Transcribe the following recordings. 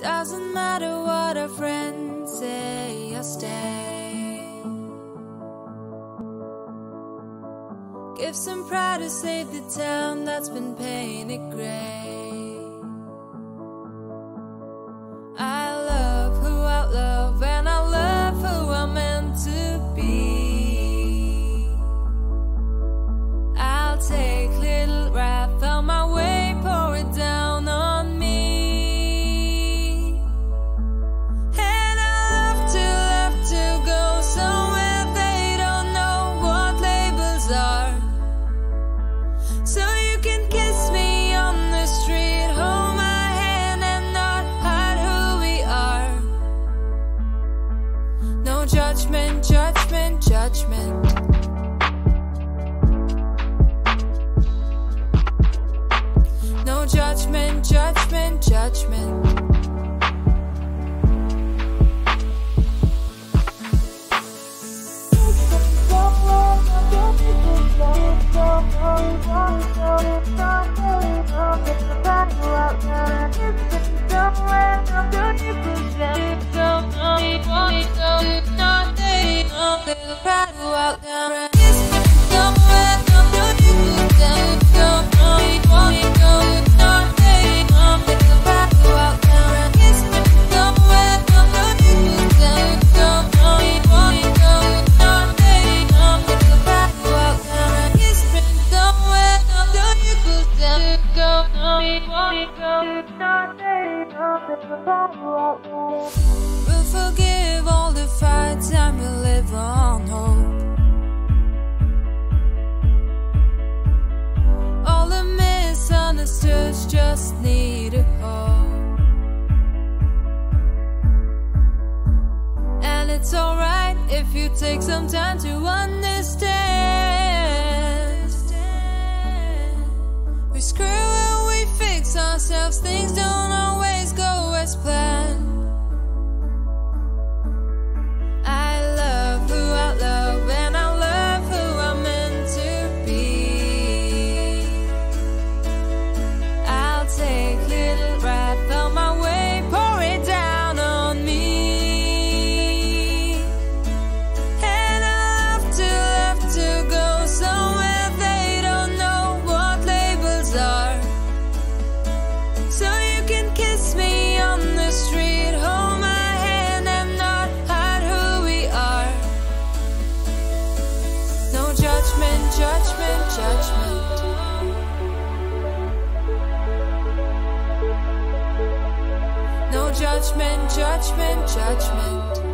Doesn't matter what our friends say, I'll stay. Give some pride to save the town that's been painted gray. Judgment, We'll forgive all the fights and we'll live on hope. All the misunderstoods just need a hope. And it's alright if you take some time to understand. We screw and we fix ourselves, things don't planned. Judgment, judgment, judgment. No judgment, judgment, judgment.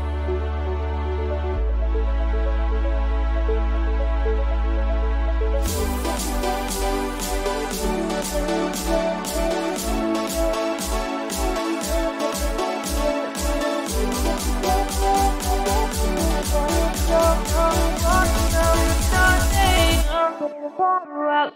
sidewalk.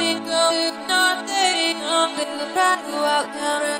Coming, going, nothing, nothing, the back, go out,